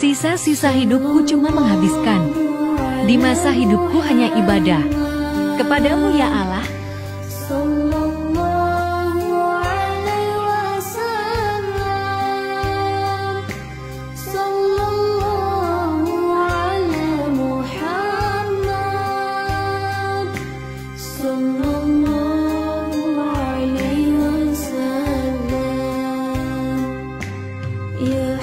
Sisa-sisa hidupku cuma menghabiskan. Di masa hidupku hanya ibadah. Kepadamu ya Allah, Ya